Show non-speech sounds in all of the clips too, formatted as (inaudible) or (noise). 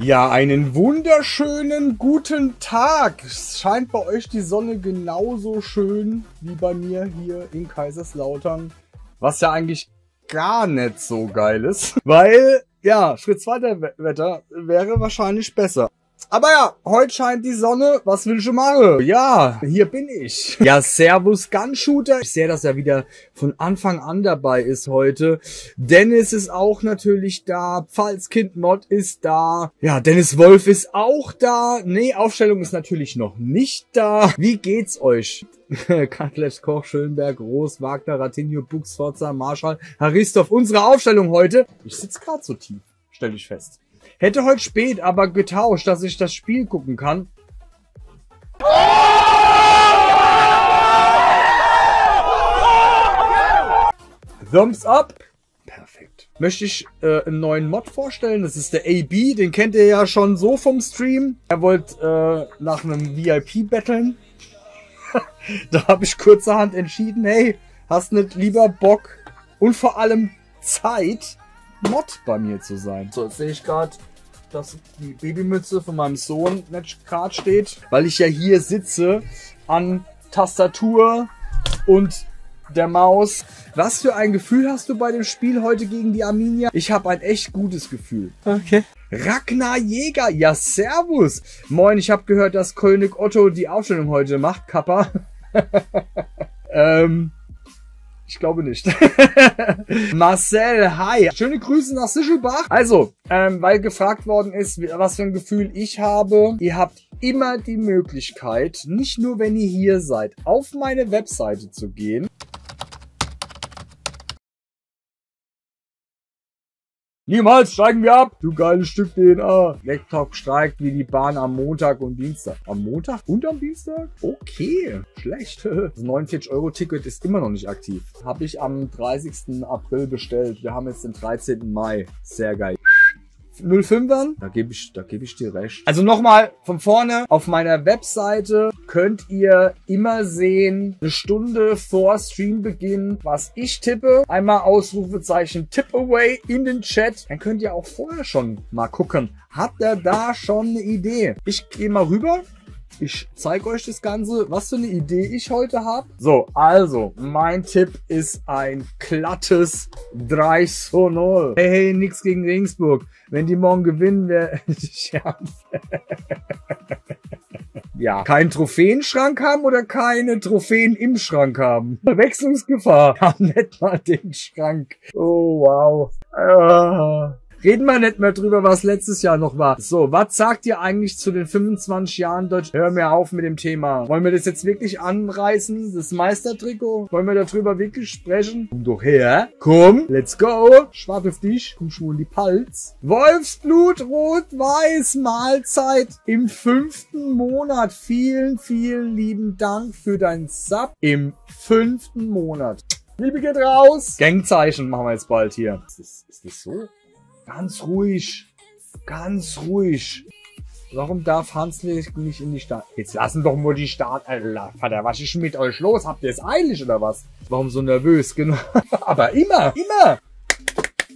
Ja, einen wunderschönen guten Tag. Es scheint bei euch die Sonne genauso schön wie bei mir hier in Kaiserslautern. Was ja eigentlich gar nicht so geil ist. (laughs) Weil, ja, Schritt weiter Wetter wäre wahrscheinlich besser. Aber ja, heute scheint die Sonne. Was will ich machen? Ja, hier bin ich. Ja, Servus (laughs) Gunshooter. Ich sehe, dass er wieder von Anfang an dabei ist heute. Dennis ist auch natürlich da. Pfalzkind Mod ist da. Ja, Dennis Wolf ist auch da. Nee, Aufstellung ist natürlich noch nicht da. Wie geht's euch? (laughs) Katlec, Koch, Schönberg, Groß, Wagner, Ratinho, Bux, Forza, Marschall, Haristov. Unsere Aufstellung heute. Ich sitze gerade so tief, stelle ich fest. Hätte heute spät aber getauscht, dass ich das Spiel gucken kann. Thumbs up. Perfekt. Möchte ich äh, einen neuen Mod vorstellen. Das ist der AB. Den kennt ihr ja schon so vom Stream. Er wollte äh, nach einem VIP betteln. (laughs) da habe ich kurzerhand entschieden, hey, hast nicht lieber Bock und vor allem Zeit, Mod bei mir zu sein. So, jetzt sehe ich gerade, dass die Babymütze von meinem Sohn nicht gerade steht, weil ich ja hier sitze an Tastatur und der Maus. Was für ein Gefühl hast du bei dem Spiel heute gegen die Arminia? Ich habe ein echt gutes Gefühl. Okay. Ragnar Jäger, ja servus. Moin, ich habe gehört, dass König Otto die Aufstellung heute macht, Kappa. (laughs) ähm, ich glaube nicht. (laughs) Marcel, hi. Schöne Grüße nach Sischelbach. Also, ähm, weil gefragt worden ist, was für ein Gefühl ich habe. Ihr habt immer die Möglichkeit, nicht nur wenn ihr hier seid, auf meine Webseite zu gehen Niemals steigen wir ab, du geiles Stück DNA. Lektalk streikt wie die Bahn am Montag und Dienstag. Am Montag und am Dienstag? Okay, schlecht. (laughs) Das 49-Euro-Ticket ist immer noch nicht aktiv. Habe ich am 30. April bestellt. Wir haben jetzt den 13. Mai. Sehr geil. 05ern. Da gebe ich, da gebe ich dir recht. Also nochmal von vorne. Auf meiner Webseite könnt ihr immer sehen, eine Stunde vor Streambeginn, was ich tippe. Einmal Ausrufezeichen Tip-Away in den Chat. Dann könnt ihr auch vorher schon mal gucken. Habt ihr da schon eine Idee? Ich gehe mal rüber ich zeige euch das Ganze, was für eine Idee ich heute habe. So, also, mein Tipp ist ein glattes 3 zu 0. Hey, hey, nix gegen Regensburg. Wenn die morgen gewinnen, wäre (laughs) ja, keinen Trophäenschrank haben oder keine Trophäen im Schrank haben. Verwechslungsgefahr. (laughs) Haben nicht mal den Schrank. Oh, wow. Ah. Reden wir nicht mehr drüber, was letztes Jahr noch war. So, was sagt ihr eigentlich zu den 25 Jahren Deutsch? Hör mir auf mit dem Thema. Wollen wir das jetzt wirklich anreißen? Das Meistertrikot? Wollen wir darüber wirklich sprechen? Komm doch her. Komm, let's go. Schwarz auf dich. Komm schon in die Palz. Wolfsblut, rot-weiß, Mahlzeit im fünften Monat. Vielen, vielen lieben Dank für dein Sub im fünften Monat. Liebe geht raus. Gangzeichen machen wir jetzt bald hier. Ist das, ist das so? Ganz ruhig. Ganz ruhig. Warum darf Hans nicht in die Stadt? Jetzt lassen doch mal die Stadt. Alter, Vater, was ist mit euch los? Habt ihr es eilig oder was? Warum so nervös? Genau. (laughs) Aber immer, immer.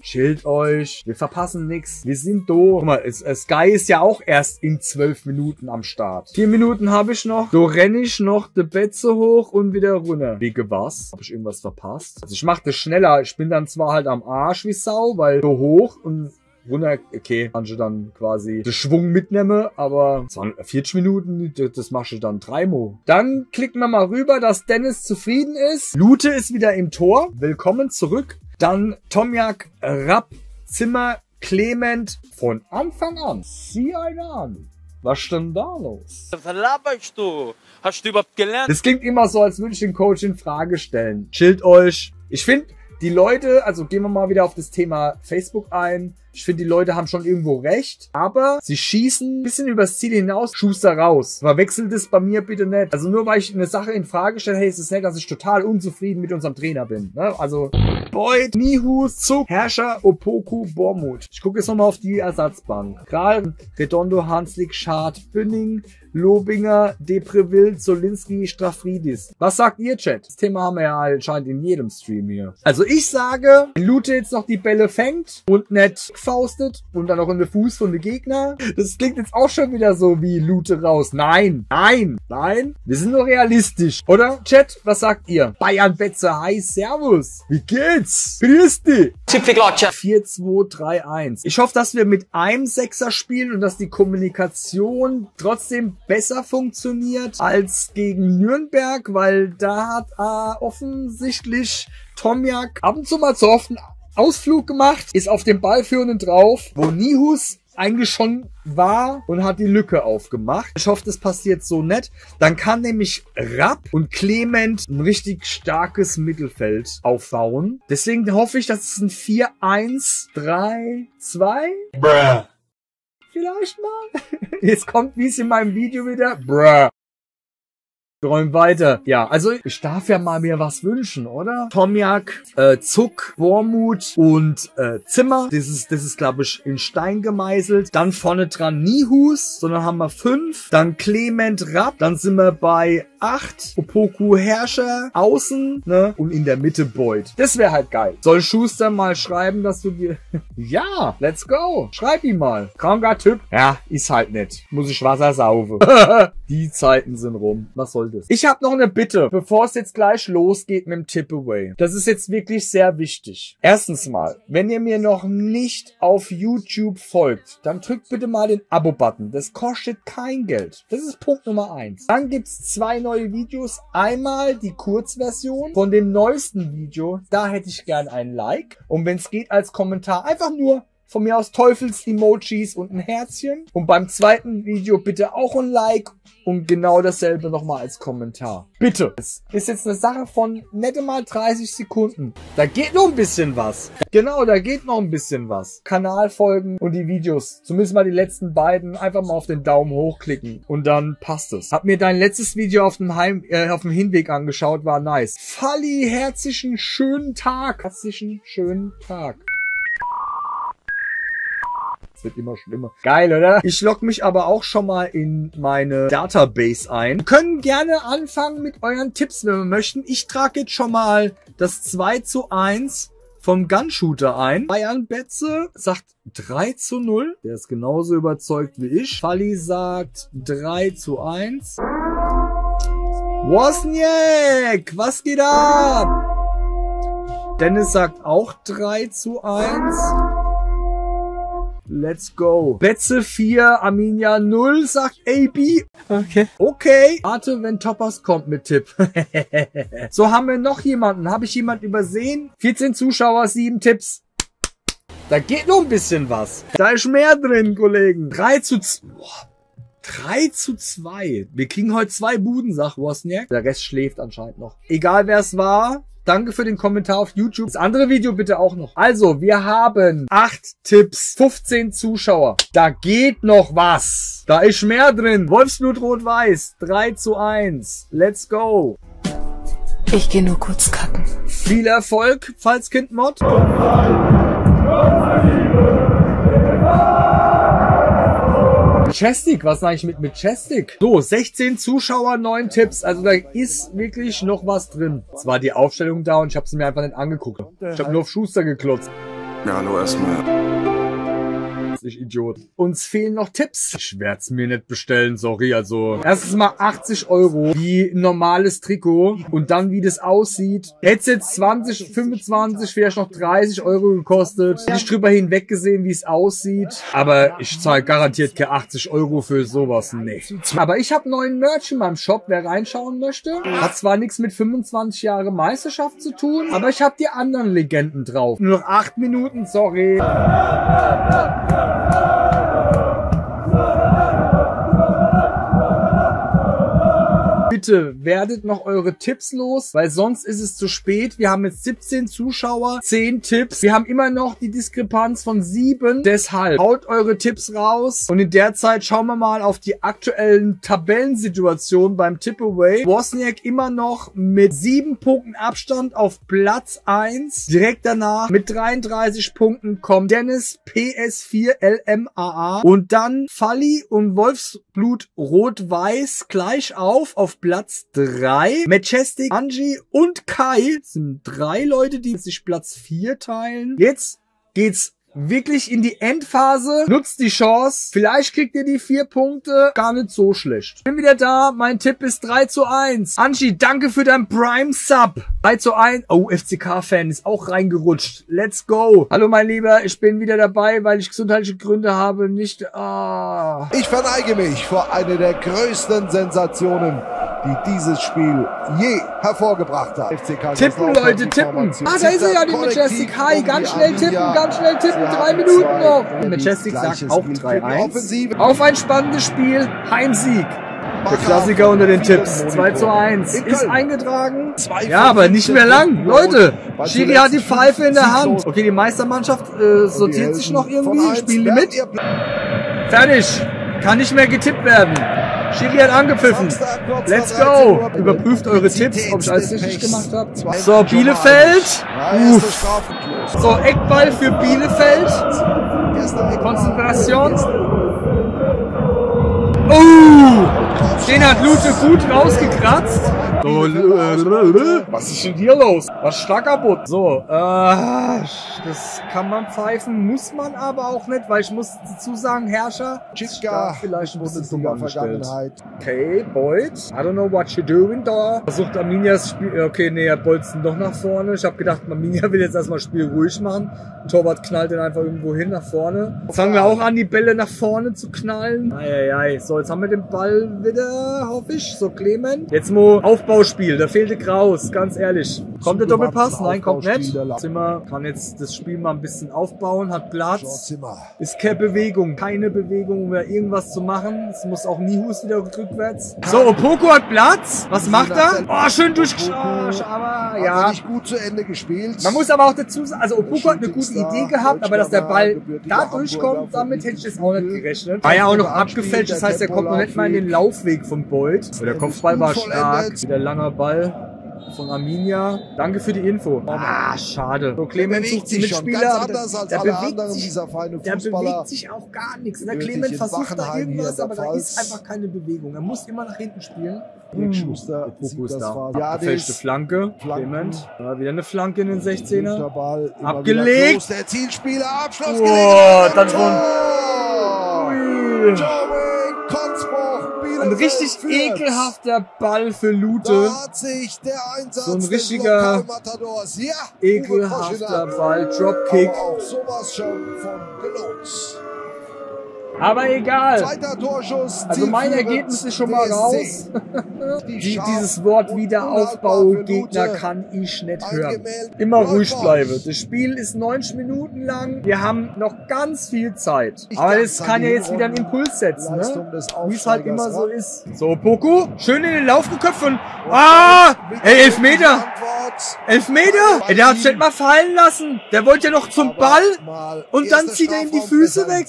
Chillt euch. Wir verpassen nix. Wir sind do. Guck mal, Sky ist ja auch erst in zwölf Minuten am Start. Vier Minuten habe ich noch. So renne ich noch die Betze hoch und wieder runter. Wege was? Habe ich irgendwas verpasst? Also ich mache das schneller. Ich bin dann zwar halt am Arsch wie Sau, weil so hoch und runter, okay, du dann quasi den Schwung mitnehmen, aber 40 Minuten, das machst du dann dreimal. Dann klicken wir mal rüber, dass Dennis zufrieden ist. Lute ist wieder im Tor. Willkommen zurück. Dann Tomjak, Rapp, Zimmer, Clement von Anfang an. Sieh einer an. Was ist denn da los? Was laberst du? Hast du überhaupt gelernt? Das klingt immer so, als würde ich den Coach in Frage stellen. Chillt euch. Ich finde, die Leute, also gehen wir mal wieder auf das Thema Facebook ein. Ich finde, die Leute haben schon irgendwo recht, aber sie schießen ein bisschen übers Ziel hinaus, Schuster raus. Verwechselt es bei mir bitte nicht. Also nur weil ich eine Sache in Frage stelle, hey, ist es nicht, dass ich total unzufrieden mit unserem Trainer bin. Ne? Also Boyd, Nihus, Zug, Herrscher, Opoku, Bormut. Ich gucke jetzt nochmal auf die Ersatzbank. Kral, Redondo, Hanslik, Schad, Bünning, Lobinger, Depreville, Zolinski, Strafridis. Was sagt ihr, Chat? Das Thema haben wir ja anscheinend in jedem Stream hier. Also ich sage, wenn Lute jetzt noch die Bälle fängt und nicht wegfaustet und dann auch in den Fuß von den Gegner. Das klingt jetzt auch schon wieder so wie Lute raus. Nein, nein, nein. Wir sind nur realistisch. Oder? Chat, was sagt ihr? Bayern Betze, hi, servus. Wie geht's? Grüß dich. 4, 2, 3, 1. Ich hoffe, dass wir mit einem Sechser spielen und dass die Kommunikation trotzdem besser funktioniert als gegen Nürnberg, weil da hat äh, offensichtlich Tomjak ab und zu mal zu einen Ausflug gemacht, ist auf dem Ballführenden drauf, wo Nihus eigentlich schon war und hat die Lücke aufgemacht. Ich hoffe, das passiert so nett. Dann kann nämlich Rapp und Clement ein richtig starkes Mittelfeld aufbauen. Deswegen hoffe ich, dass es ein 4-1-3-2 Bruh. vielleicht mal. (laughs) Jetzt kommt, wie es in meinem Video wieder. Bruh. Räumen weiter. Ja, also ich darf ja mal mir was wünschen, oder? Tomjak, äh, Zuck, Wormut und äh, Zimmer. Das ist, das ist glaube ich, in Stein gemeißelt. Dann vorne dran Nihus, sondern haben wir fünf. Dann Clement Rapp. Dann sind wir bei acht. Opoku Herrscher außen, ne? Und in der Mitte Boyd. Das wäre halt geil. Soll Schuster mal schreiben, dass du dir... (laughs) ja, let's go. Schreib ihm mal. Kranker Typ. Ja, ist halt nett. Muss ich Wasser saufen. (laughs) Die Zeiten sind rum. Was soll das? Ich habe noch eine Bitte, bevor es jetzt gleich losgeht mit dem Tip-Away. Das ist jetzt wirklich sehr wichtig. Erstens mal, wenn ihr mir noch nicht auf YouTube folgt, dann drückt bitte mal den Abo-Button. Das kostet kein Geld. Das ist Punkt Nummer eins. Dann gibt's zwei neue Videos. Einmal die Kurzversion von dem neuesten Video. Da hätte ich gern ein Like. Und wenn es geht als Kommentar, einfach nur von mir aus Teufels-Emojis und ein Herzchen. Und beim zweiten Video bitte auch ein Like und genau dasselbe nochmal als Kommentar. Bitte. Es ist jetzt eine Sache von nette mal 30 Sekunden. Da geht noch ein bisschen was. Genau, da geht noch ein bisschen was. Kanal folgen und die Videos, zumindest mal die letzten beiden, einfach mal auf den Daumen hochklicken und dann passt es. Hab mir dein letztes Video auf dem Heim, äh, auf dem Hinweg angeschaut, war nice. Falli, herzlichen schönen Tag. Herzlichen schönen Tag. Es wird immer schlimmer. Geil, oder? Ich logge mich aber auch schon mal in meine Database ein. Wir können gerne anfangen mit euren Tipps, wenn wir möchten. Ich trage jetzt schon mal das 2 zu 1 vom Gunshooter ein. Bayern Betze sagt 3 zu 0. Der ist genauso überzeugt wie ich. Falli sagt 3 zu 1. Wozniak, was geht ab? Dennis sagt auch 3 zu 1. Let's go. Betze 4, Arminia 0, sagt AB. Okay. Okay. Warte, wenn Toppers kommt mit Tipp. (laughs) so, haben wir noch jemanden. Habe ich jemand übersehen? 14 Zuschauer, 7 Tipps. Da geht noch ein bisschen was. Da ist mehr drin, Kollegen. 3 zu 2. 3 zu 2. Wir kriegen heute zwei Buden, sagt Wozniak. Der Rest schläft anscheinend noch. Egal wer es war. Danke für den Kommentar auf YouTube. Das andere Video bitte auch noch. Also, wir haben 8 Tipps, 15 Zuschauer. Da geht noch was. Da ist mehr drin. Wolfsblut Rot-Weiß. 3 zu 1. Let's go. Ich gehe nur kurz kacken. Viel Erfolg, Falskind Mod. Majestic, was ist eigentlich mit Majestic? So, 16 Zuschauer, 9 Tipps. Also da ist wirklich noch was drin. Es war die Aufstellung da und ich habe sie mir einfach nicht angeguckt. Ich habe nur auf Schuster geklotzt. Ja, hallo erstmal. Ich Idiot. Uns fehlen noch Tipps. Ich werde es mir nicht bestellen, sorry. Also erstens mal 80 Euro, wie normales Trikot. Und dann, wie das aussieht. Hätte jetzt 20, 25, vielleicht noch 30 Euro gekostet. Nicht drüber hinweg gesehen, wie es aussieht. Aber ich zahle garantiert keine 80 Euro für sowas. Nee. Aber ich habe neuen Merch in meinem Shop, wer reinschauen möchte. Hat zwar nichts mit 25 Jahre Meisterschaft zu tun, aber ich habe die anderen Legenden drauf. Nur noch 8 Minuten, sorry. Yeah. Bitte werdet noch eure Tipps los, weil sonst ist es zu spät. Wir haben jetzt 17 Zuschauer, 10 Tipps. Wir haben immer noch die Diskrepanz von 7. Deshalb haut eure Tipps raus. Und in der Zeit schauen wir mal auf die aktuellen Tabellensituationen beim Tip-Away. Wozniak immer noch mit 7 Punkten Abstand auf Platz 1. Direkt danach mit 33 Punkten kommt Dennis PS4 LMAA. Und dann Falli und Wolfsblut Rot-Weiß gleich auf auf Platz 3. Majestic, Angie und Kai sind drei Leute, die sich Platz 4 teilen. Jetzt geht's wirklich in die Endphase. Nutzt die Chance. Vielleicht kriegt ihr die vier Punkte. Gar nicht so schlecht. Bin wieder da. Mein Tipp ist 3 zu 1. Anchi, danke für dein Prime Sub. 3 zu 1. Oh, FCK-Fan ist auch reingerutscht. Let's go. Hallo, mein Lieber. Ich bin wieder dabei, weil ich gesundheitliche Gründe habe. Nicht, ah. Ich verneige mich vor einer der größten Sensationen, die dieses Spiel je hervorgebracht hat. Tippen, Leute, tippen. Ah, da ist er ja, die Majestic. Hi, ganz schnell tippen, ganz schnell tippen. Drei Minuten noch. Die Majestic sagt auch 3-1. Auf ein spannendes Spiel. Heimsieg. Der Klassiker unter den Tipps. 2 zu 1. Ist eingetragen. Ja, aber nicht mehr lang. Leute, Schiri hat die Pfeife in der Hand. Okay, die Meistermannschaft äh, sortiert sich noch irgendwie. Spielen die mit? Fertig. Kann nicht mehr getippt werden. Schiri hat angepfiffen. Let's go. Überprüft eure Tipps, ob ich alles richtig gemacht habe. So, Bielefeld. Uff. So, Eckball für Bielefeld. Konzentration. Oh! Den hat Lute gut rausgekratzt. Äh, was ist denn hier los? Was da kaputt? So, äh, das kann man pfeifen, muss man aber auch nicht, weil ich muss dazu sagen, Herrscher, Chitka, vielleicht ein bisschen dumm angestellt. Vergangenheit. Okay, Boyd. I don't know what you're doing da. Versucht Arminias Spiel. Okay, nee, er bolzt ihn doch nach vorne. Ich habe gedacht, Arminia will jetzt erstmal Spiel ruhig machen. Torwart knallt ihn einfach irgendwo hin nach vorne. Jetzt fangen wir auch an, die Bälle nach vorne zu knallen. Eieiei. So, jetzt haben wir den Ball wieder, hoffe ich. So, Clement. Jetzt Mo Aufbauspiel. Da fehlte Kraus, ganz ehrlich. Kommt der Doppelpass? Nein, kommt nicht. Zimmer kann jetzt das Spiel mal ein bisschen aufbauen, hat Platz. Ist keine Bewegung, keine Bewegung, um irgendwas zu machen. Es muss auch Nihus wieder rückwärts. So, Opoko hat Platz. Was macht er? Oh, schön durchgeschaut, aber er ja. nicht gut zu Ende gespielt. Man muss aber auch dazu sagen, also Opoko hat eine gute Idee gehabt, aber dass der Ball da durchkommt, damit hätte ich jetzt auch nicht gerechnet. War ja auch noch abgefälscht, das heißt, er kommt noch nicht mal in den Laufweg von Boyd. Der Kopfball war stark, der langer Ball. Von Arminia. Danke für die Info. Ah, schade. So, Der Clement bewegt sich schon ganz Mitspieler. anders als der alle anderen sich dieser der Fußballer. bewegt sich auch gar nichts. Der Nötig Clement in versucht da Wachenheim irgendwas, hier aber da der ist einfach keine Bewegung. Er muss immer nach hinten spielen. Dirk Schuster ist das da. Ja, Abgefälschte das Flanke. Flanken. Clement. Ja, wieder eine Flanke in den 16er. guter Ball. Abgelegt. Der Zielspieler, Abschluss Boah, dann schon. Ui. Ein richtig ekelhafter Ball für Lute. So ein richtiger Ekelhafter. Ball. Dropkick. Aber egal. Torschuss. Also mein Ergebnis ist schon mal raus. Die dieses Wort und Wiederaufbau unhaltbar für Gegner Lute. kann ich nicht hören. Immer ruhig bleiben. Das Spiel ist 90 Minuten lang. Wir haben noch ganz viel Zeit. Aber das kann an ja jetzt wieder einen Impuls setzen, ne? Wie es halt immer so ist. So, Poku, schön in den Lauf geköpft und ah, ey, Elfmeter. Antwort. Elfmeter? Ey, der hat sich mal fallen lassen. Der wollte ja noch zum Aber Ball. Und dann zieht er ihm die Füße weg.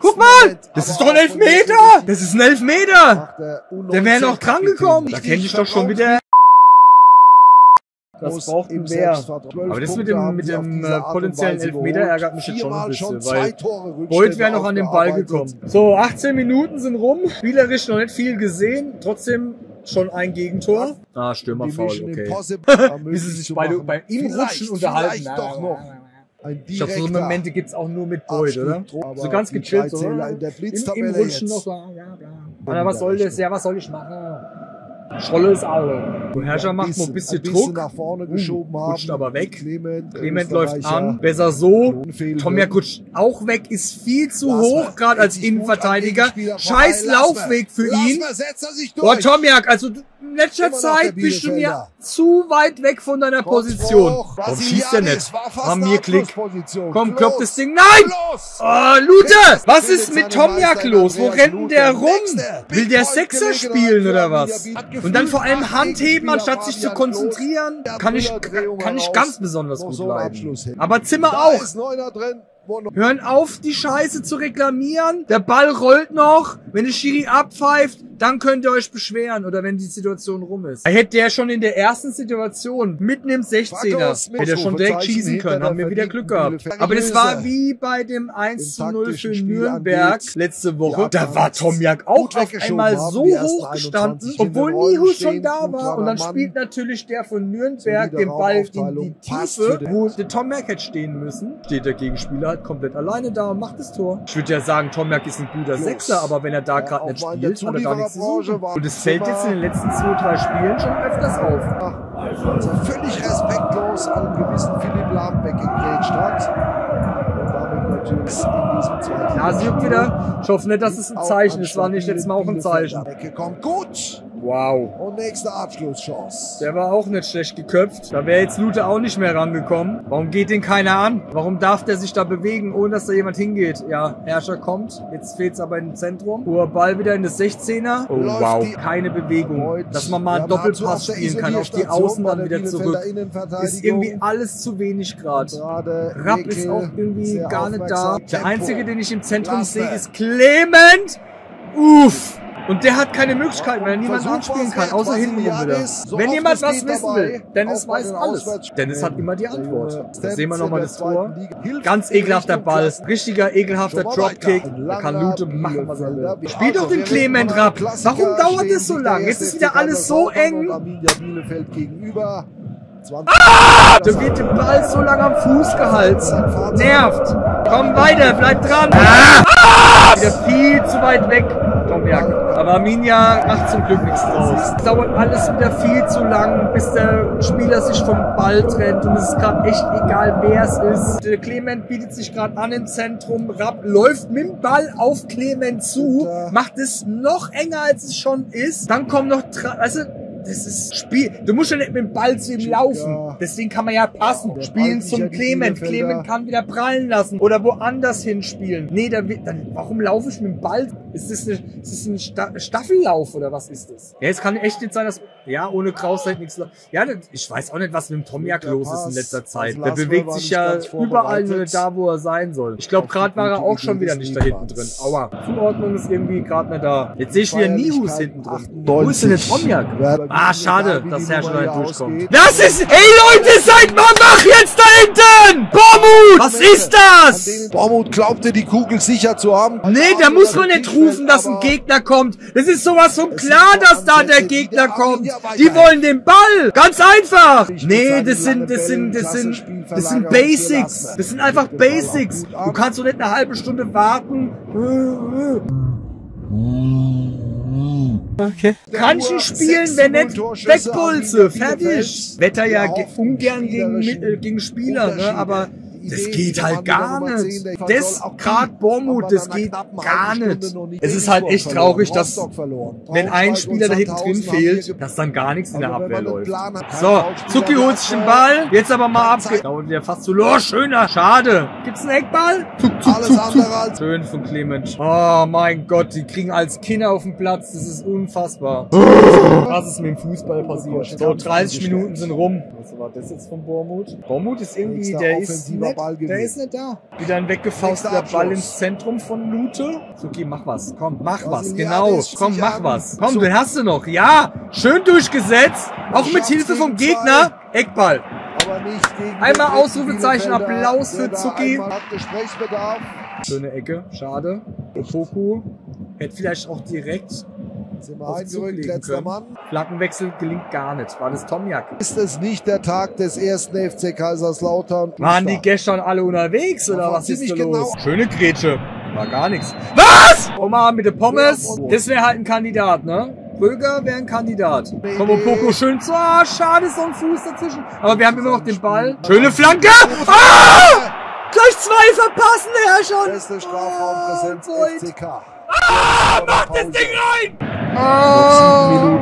Guck mal, das ist doch ein Elfmeter. Das ist ein Elfmeter. der U19 Der wäre noch dran gekommen. Da kennt ich doch schon wieder. Das braucht im ein. Selbstvertrauen. Aber das mit dem, mit dem äh, potenziellen Elfmeter ärgert mich jetzt schon ein bisschen, zwei weil Rückstände wäre noch an den Ball gekommen. So, 18 Minuten sind rum. Spielerisch noch nicht viel gesehen. Trotzdem schon ein Gegentor. Ah, Stürmerfoul, Mission okay. (laughs) Wie sie sich beide machen. bei ihm rutschen unterhalten. Vielleicht doch noch. Ein Ich glaube, so Momente gibt's auch nur mit Boyd, oder? Aber So ganz gechillt, so. Im, Im Rutschen jetzt. noch so, ja, bla. Na, was soll das? Ja, was soll ich machen? Scholle ist alle. So, Herrscher macht noch ein bisschen Druck. nach vorne Uh, geschoben haben. rutscht aber weg. Clement, Clement Österreicher. läuft an. Besser so. Drin. rutscht auch weg, ist viel zu Lass hoch, gerade als Innenverteidiger. Scheiß Laufweg für Lass ihn. Boah. Tomiak, also in letzter Zeit bist du mir. Zu weit weg von deiner Position. Warum schießt der nicht? Eine mir Klick. Komm, Klos. kloppt das Ding. Nein! Oh, Lute! Was ist mit Meister los? Wo rennt denn der rum? Will der Sechser spielen oder was? Und dann vor allem Handheben, anstatt sich zu konzentrieren? Kann ich, kann ich ganz besonders gut leiden. Hin. Aber Zimmer auch. Hören auf, die Scheiße zu reklamieren. Der Ball rollt noch. Wenn der Schiri abpfeift, dann könnt ihr euch beschweren oder wenn die Situation rum ist. Er hätte ja schon in der ersten Situation mitten im 16er hätte er schon direkt schießen können, haben wir wieder Glück gehabt. Aber das war wie bei dem 1 zu 0 für Nürnberg letzte Woche. Da war Tomjak auch auf einmal so hoch gestanden, obwohl Nihus schon da war. Und dann spielt natürlich der von Nürnberg den Ball in die Tiefe, wo der Tomjak hätte stehen müssen. Steht der Gegenspieler halt komplett alleine da und macht das Tor. Ich würde ja sagen, Tomjak ist ein guter Sechser, aber wenn er da gerade nicht spielt, hat er da nichts zu suchen. Und es fällt jetzt in den letzten zwei, drei Spielen schon öfters auf. Also völlig respektlos an gewissen Philipp Lahm weggegrätscht hat. Natürlich in diesem zweiten Ja, sie juckt wieder. Ich hoffe nicht, dass es ein Zeichen ist. War nicht letztes Mal auch ein Zeichen. Kommt gut. Wow. Und nächste Abschlusschance. Der war auch nicht schlecht geköpft. Da wäre jetzt Lute auch nicht mehr rangekommen. Warum geht den keiner an? Warum darf der sich da bewegen, ohne dass da jemand hingeht? Ja, Herrscher kommt. Jetzt fehlt's aber im Zentrum. Hoher Ball wieder in das 16er. Oh Läuft wow. Keine Bewegung. Dass man mal einen Doppelpass spielen kann, auf die Außen dann der wieder zurück. Ist irgendwie alles zu wenig gerade. Gerade Rapp Jekyll ist auch irgendwie gar nicht da. Der einzige, den ich im Zentrum sehe, ist Clement. Uff. Und der hat keine Möglichkeit, weil er niemanden anspielen kann, außer hinten wieder. Wenn jemand was wissen will, Dennis weiß alles. Dennis hat immer die Antwort. junge Da sehen wir nochmal das Tor. Ganz ekelhafter Ball. Richtiger ekelhafter. Dropkick. Da kann Lute machen, was er will. Spiel doch den Clement Rapp. Warum dauert das so sich lang? der Jetzt ist wieder alles so eng. 20 Da wird der Ball so lange am Fuß gehalten. Nervt. Komm weiter, bleib dran. Ah! Wieder viel zu weit weg. Tomjak. Aber Arminia macht zum Glück nichts draus. Es dauert alles wieder viel zu lang, bis der Spieler sich vom Ball trennt. Und es ist gerade echt egal, wer es ist. Der Clement bietet sich gerade an im Zentrum. Rapp läuft mit dem Ball auf Clement zu, macht es noch enger, als es schon ist. Dann kommen noch, also das ist Spiel. Du musst ja nicht mit dem Ball zu ihm laufen. Deswegen kann man ja passen. Der Spielen zum die Clement. Clement kann wieder prallen lassen oder woanders hinspielen. Nee, da wird, dann, warum laufe ich mit dem Ball? Ist das, eine, ist das ein Sta Staffellauf oder was ist das? Ja, es kann echt nicht sein, dass, ja, ohne Kraus halt nichts. Ja, das- ich weiß auch nicht, was mit dem Tomjak los ist in Pass. letzter Zeit. Der bewegt sich ja überall nur da, wo er sein soll. Ich glaube, gerade war er auch schon wieder nicht da hinten drin. Aua. Zuordnung ist irgendwie gerade nicht da. Jetzt sehe ich wieder Nihus hinten drin. Wo ist denn der Tomjak? Ah, Egal, schade, wie dass Herr hier durchkommt. Das ist, ey Leute, seid mal wach jetzt da hinten! Bormut! Was ist das? denen Bormuth glaubte, die Kugel sicher zu haben. Nee, da muss man nicht rufen, dass ein Gegner kommt. Das ist sowas von klar, dass da der Gegner kommt. Die wollen den Ball. Ganz einfach. Nee, das sind, das sind, das sind, das sind Basics. Das sind einfach Basics. Du kannst doch nicht eine halbe Stunde warten. Okay. Kannchen spielen, wenn nicht Wegpulse. Fertig. Wetter ja ge- ungern gegen, äh, gegen Spieler, ne? aber das geht halt gar nicht. Das, grad Bormut, das geht gar nicht. Es ist halt echt traurig, dass, wenn ein Spieler da hinten drin fehlt, dass dann gar nichts in der Abwehr läuft. So, Zucki holt sich den Ball, jetzt aber mal ab. Dauert wieder fast zu. Oh, schöner, schade. Gibt's einen Eckball? Zuck, zuck, Alles zuck, andere als- Schön von Clement. Oh mein Gott, die kriegen als Kinder auf den Platz. Das ist unfassbar. Was ist mit dem Fußball passiert? So, 30 Minuten sind rum. Was war das jetzt von Bormut? Bormut ist irgendwie, der ist offensiver nicht, Ballgewinn. der ist nicht da. Wieder ein weggefauster Ball ins Zentrum von Lute. Suki, mach was. Komm, mach was. Brasilianisch Genau. Komm, mach was. Komm, So. den hast du noch. Ja, schön durchgesetzt. Auch mit Hilfe vom Gegner. Eckball. Aber nicht gegen Einmal Ausrufezeichen, Applaus für Gesprächsbedarf. Schöne Ecke. Schade. Opoku hätte vielleicht auch direkt Sind wir eingerückt, letzter können. Mann. Flankenwechsel gelingt gar nicht. War das Tomjak? Ist es nicht der Tag des ersten FC Kaiserslautern? Waren die gestern alle unterwegs oder war was ist da ziemlich los? genau. Schöne Grätsche. War gar nichts. Was? Oma mit den Pommes. Das wäre halt ein Kandidat, ne? Röger wäre ein Kandidat. Komm, Opoko schön zu. Ah, schade, so ein Fuß dazwischen. Aber wir haben immer noch den Ball. Schöne Flanke. Ah! Gleich zwei verpassen, Herr schon. Beste Strafraumpräsenz Ah. FCK. Ah, mach das Ding rein! Ah!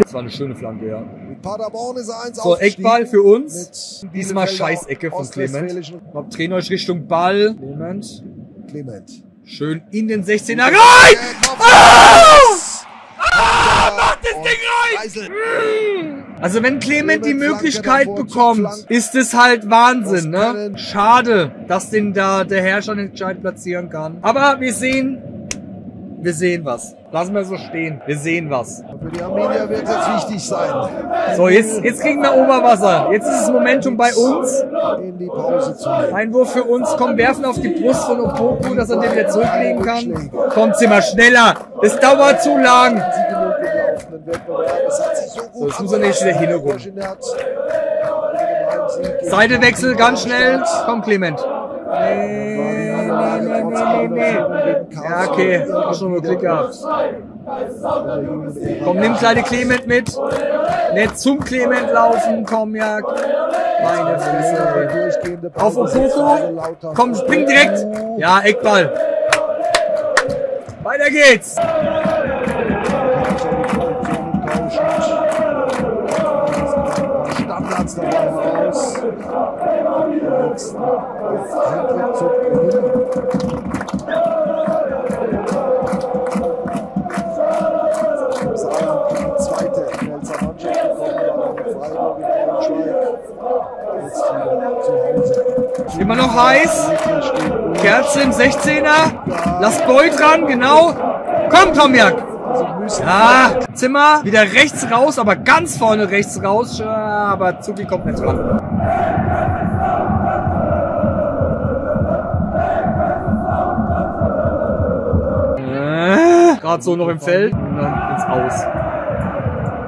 Das war eine schöne Flanke, ja. Paderborn ist er eins So. Eckball für uns. Diesmal Scheißecke von Clement. euch Richtung Ball. Clement. Clement. Schön in den 16er rein! Ah! das Ding rein! Also wenn Clement die Möglichkeit bekommt, ist es halt Wahnsinn, ne? Schade, dass den da der Herrscher nicht gescheit platzieren kann. Aber wir sehen, Wir sehen was. Lassen wir so stehen. Wir sehen was. Für die Armenier wird es jetzt wichtig sein, So, jetzt, jetzt kriegen wir Oberwasser. Jetzt ist das Momentum bei uns. in die Pause zu. Einwurf für uns. Komm, werfen auf die Brust von Opoku, dass er den wieder zurücklegen kann. Kommt, Zimmer, schneller. Es dauert zu lang. So jetzt muss er nicht wieder hinrutschen. Seitewechsel, ganz schnell. Komm, Clement. Nee, nee, nee, nee, nee, nee. Ja, okay. Hast schon mal Glück gehabt. Komm, nimm kleine Clement mit. Nicht zum Clement laufen, komm, ja. Meine Fresse. Auf. Opoku. Lautern. Komm, spring direkt. Ja, Eckball. Weiter geht's. Dabei zweite Pfälzer Mannschaft Freiburg in Braunschweig. Jetzt wieder zu Hause. Immer noch heiß. Hier steht Kerze im 16er. Lass Boy dran, genau. Komm, Tomjak. Müssen Ah, Zimmer. Wieder rechts raus, aber ganz vorne rechts raus. Aber Zuki kommt nicht dran. Äh, Gerade so noch im Feld und dann ins Aus.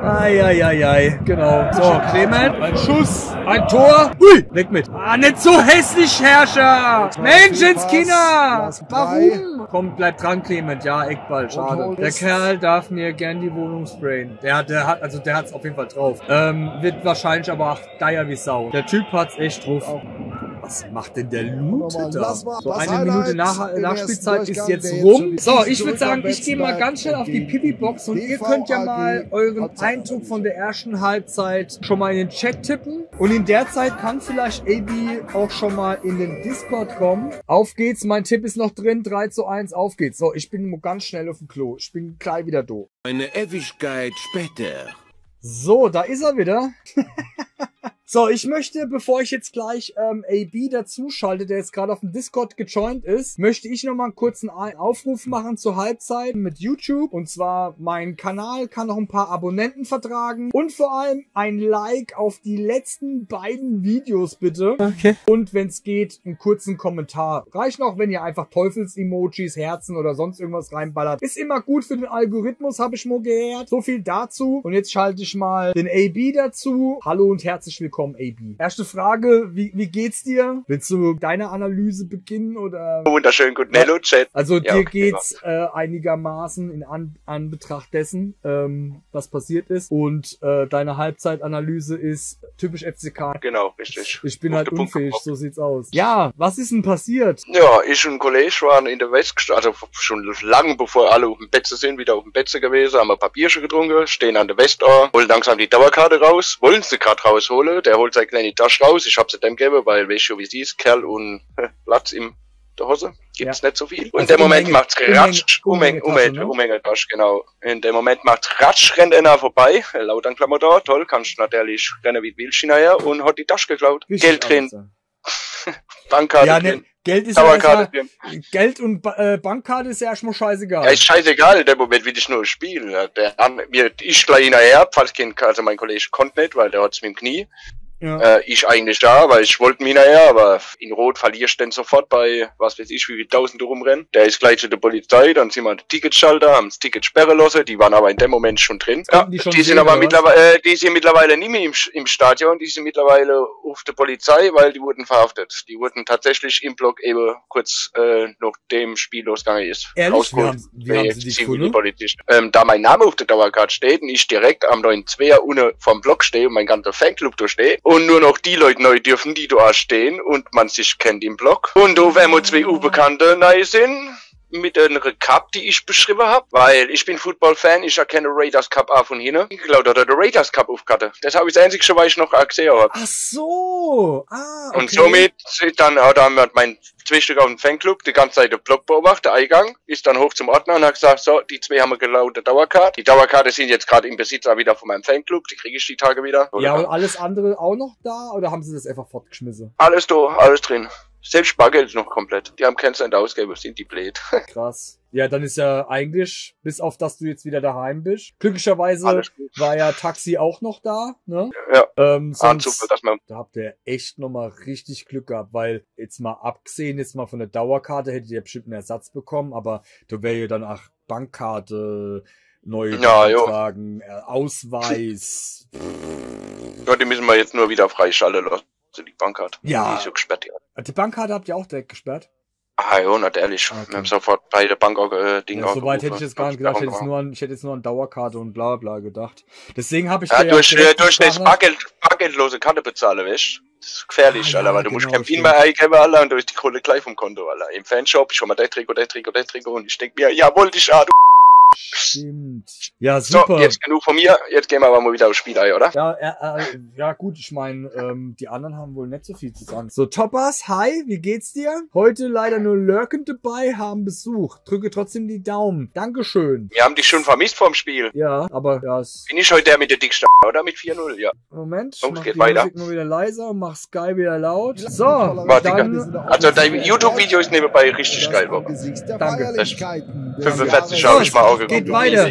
Eieiei, genau. So, Clement, ein Schuss, ein Tor. Hui, weg mit. Ah, nicht so hässlich, Herrscher. Mensch, ins. Warum? Komm, bleib dran, Clement. Ja, Eckball, schade. Der Kerl darf mir gern die Wohnung sprayen. Der, der hat, also der hat's auf jeden Fall drauf. Ähm, wird wahrscheinlich aber auch geier wie Sau. Der Typ hat's echt drauf. Was macht denn der Lute Nochmal, da? So eine Minute nach, Nachspielzeit ist jetzt rum. So, ich würde sagen, ich gehe mal ganz schnell auf die Pipi-Box und ihr könnt ja mal euren. Eindruck von der ersten Halbzeit schon mal in den Chat tippen. Und in der Zeit kann vielleicht AB auch schon mal in den Discord kommen. Auf geht's, mein Tipp ist noch drin, 3 zu 1, auf geht's. So, ich bin ganz schnell auf dem Klo. Ich bin gleich wieder da. Eine Ewigkeit später. So, da ist er wieder. (laughs) so, ich möchte, bevor ich jetzt gleich ähm, AB dazuschalte, der jetzt gerade auf dem Discord gejoint ist, möchte ich nochmal einen kurzen Aufruf machen zur Halbzeit mit YouTube. Und zwar, mein Kanal kann noch ein paar Abonnenten vertragen. Und vor allem ein Like auf die letzten beiden Videos bitte. Okay. Und wenn es geht, einen kurzen Kommentar. Reicht noch, wenn ihr einfach Teufels-Emojis, Herzen oder sonst irgendwas reinballert. Ist immer gut für den Algorithmus, habe ich mal gehört. So viel dazu. Und jetzt schalte ich mal den AB dazu. Hallo und herzlich willkommen, AB. Erste Frage, wie, wie geht's dir? Willst du deine Analyse beginnen oder? Wunderschönen guten Hello, Chat. Also Ja, dir okay, geht's äh, einigermaßen in An Anbetracht dessen, ähm, was passiert ist. Und äh, deine Halbzeitanalyse ist typisch FCK. Genau, richtig. Ich bin Auf halt unfähig, so sieht's aus. Ja, was ist denn passiert? Ja, ich und ein Kollege waren in der West, also schon lange bevor alle auf dem Betze sind, wieder auf dem Betze gewesen, haben ein paar Bierchen getrunken, stehen an der West holen langsam die Dauerkarte raus, wollen sie gerade rausholen, der holt seine kleine Tasche raus, ich hab sie dem gegeben, weil, weißt du, wie sie ist, Kerl und Platz im der Hose, gibt's nicht so viel. Und in Also dem Moment Umhänge- macht's Umhänge- ratsch, Umhänge, Umhänge, ne? Umhängetasche, genau. In dem Moment macht's ratsch, rennt einer vorbei, laut an Klammer da, toll, kannst natürlich rennen wie Wilsch hinterher und hat die Tasche geklaut. Richtig Geld drin. (laughs) Bankkarte Ja, drin. ne, Geld ist ja erstmal, drin. Geld und äh, Bankkarte ist ja erstmal scheißegal. Ja, ist scheißegal, in dem Moment will ich nur spielen. Ja, Der, mir, ich gleich hinterher, falls kein, also mein Kollege konnte nicht, weil der hat's mit dem Knie. Ja. Äh, ich eigentlich da, weil ich wollte mich hinterher, aber in Rot verlierst du dann sofort bei, was weiß ich, wie viele Tausende rumrennen. Der ist gleich zu der Polizei, dann sind wir an den Ticketschalter, haben das Ticket sperren lassen, die waren aber in dem Moment schon drin. Ja, die die, schon sind sehen, aber mittlerweile, äh, die sind mittlerweile nicht mehr im, im Stadion, die sind mittlerweile auf der Polizei, weil die wurden verhaftet. Die wurden tatsächlich im Block eben kurz, äh, nach dem Spiel losgegangen ist. Ehrlich? Wie rausgeholt. haben, wie haben sie die? Zivilpolizist. Ähm, da mein Name auf der Dauerkarte steht und ich direkt am neuen Zweier unten vom Block stehe und mein ganzer Fanclub da steht und nur noch die Leute neu dürfen, die da stehen und man sich kennt im Block. Und da werden wir zwei U-Bekannte neu sind mit einer Cup, die ich beschrieben habe, weil ich bin Football-Fan, ich erkenne Raiders Cup auch von hinten. Ich glaube, da hat der Raiders Cup aufgehabt. Das habe ich das einzige, was ich noch gesehen habe. Ach so. Ah, okay. Und somit dann hat dann hat mein zwei Stück auf dem Fanclub die ganze Zeit den Block beobachtet, der Eingang, ist dann hoch zum Ordner und hat gesagt, so, die zwei haben wir gelaute Dauerkarte. Die Dauerkarte sind jetzt gerade im Besitz auch wieder von meinem Fanclub, die kriege ich die Tage wieder. Ja, und alles andere auch noch da oder haben sie das einfach fortgeschmissen? Alles da, alles drin. Selbst Bargeld noch komplett. Die haben keinen Cent ausgegeben, sind die blöd. (laughs) Krass. Ja, dann ist ja eigentlich, bis auf dass du jetzt wieder daheim bist. Glücklicherweise war ja Taxi auch noch da, ne? Ja. Ähm, Ah, sonst, super, dass man da habt ihr echt nochmal richtig Glück gehabt, weil jetzt mal abgesehen, jetzt mal von der Dauerkarte hättet ihr bestimmt einen Ersatz bekommen, aber da wäre ja dann auch Bankkarte neu Ja, beantragen, äh, Ausweis. Ja, die müssen wir jetzt nur wieder freischalten lassen. Also die Bank hat. Ja. Die ist so gesperrt, ja. Die Bankkarte habt ihr auch direkt gesperrt? Ah, ja, natürlich. Okay. Wir haben sofort bei der Bank auch, äh, Ding Ja, soweit hätte ich jetzt gar nicht gedacht. Ich hätte jetzt nur an, ich hätte jetzt nur an Dauerkarte und bla bla gedacht. Deswegen habe ich Ja, dir durch, direkt durch das Bargeld, bargeldlose Karte bezahlen, weißt Das ist gefährlich, Ah, Alter, ja, weil du musst genau, kein PIN stimmt. mehr eingeben, Alter, und du hast die Kohle gleich vom Konto, Alter. Im Fanshop, ich hol mal das Trikot, das Trikot, das Trikot, und ich denk mir, jawohl, die Schade. Stimmt. Ja, So, super. jetzt genug von mir, jetzt gehen wir aber mal wieder aufs Spiel ein, oder? Ja, äh, äh, ja gut, ich meine, ähm, die anderen haben wohl nicht so viel zu sagen. So, Toppers, hi, wie geht's dir? Heute leider nur Lurken dabei, haben Besuch. Drücke trotzdem die Daumen. Dankeschön. Wir haben dich schon vermisst vorm Spiel. Ja, aber ja, es, Bin ich heute der mit der Dickste, oder? Mit 4-0, ja. Moment, ich Jungs, mach geht die weiter. Musik mal wieder leiser, mach Sky wieder laut. So, Warte, dann, Also dein YouTube-Video ist nebenbei richtig geil, Bob. Danke. 45 habe ich mal auch geht weiter.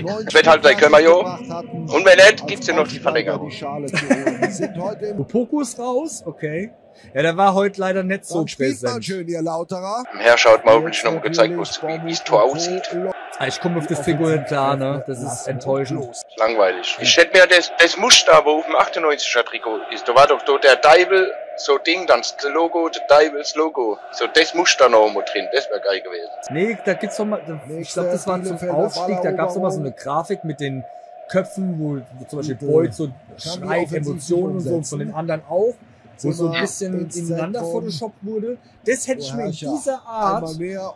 Halt sein können wir, jo. Und wenn nicht, gibt's ja noch die Verlängerung. (laughs) Opoku ist raus, okay. Ja, der war heute leider nicht so präsent. schön, ihr Lauterer. Herr schaut mal, hoffentlich noch mal gezeigt, wie das Tor aussieht. Ah, Ich komme auf das Trikot nicht klar, ne? Das ist enttäuschend. Langweilig. Ich hätte mir das, das Muster, wo auf dem 98er Trikot ist, da war doch der Deibel, so Ding, dann das Logo, der Deibels Logo. So das Muster noch mal drin, das wäre geil gewesen. Nee, da gibt's doch mal, da- ich glaube, das war zum Aufstieg, da gab's doch mal so eine Grafik mit den Köpfen, wo, wo zum Beispiel Boyd so schreit, Emotionen und so, und von den anderen auch, wo so ein bisschen ineinander photoshoppt wurde. Das hätte ich mir in dieser Art,